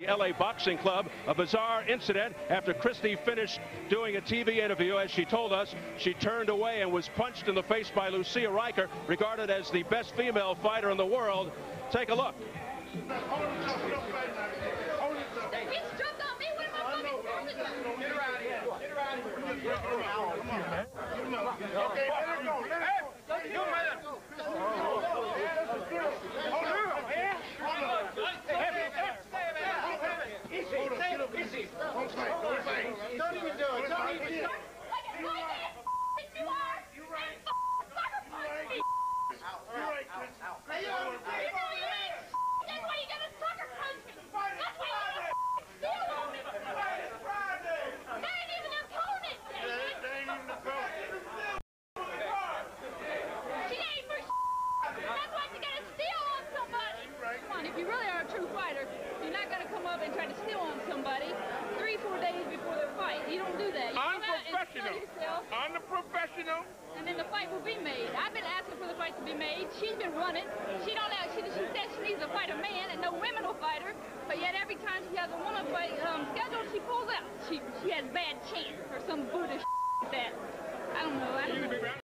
The LA Boxing Club, a bizarre incident after Christy finished doing a TV interview. As she told us, she turned away and was punched in the face by Lucia Rijker, regarded as the best female fighter in the world. Take a look. If you really are a true fighter, you're not going to come up and try to steal on somebody Unprofessional. Unprofessional. And then the fight will be made. I've been asking for the fight to be made. She's been running. She don't know. She, she said she needs to fight a man and no women will fight her. But yet every time she has a woman fight um, scheduled, she pulls out. She she has bad chance or some Buddhist.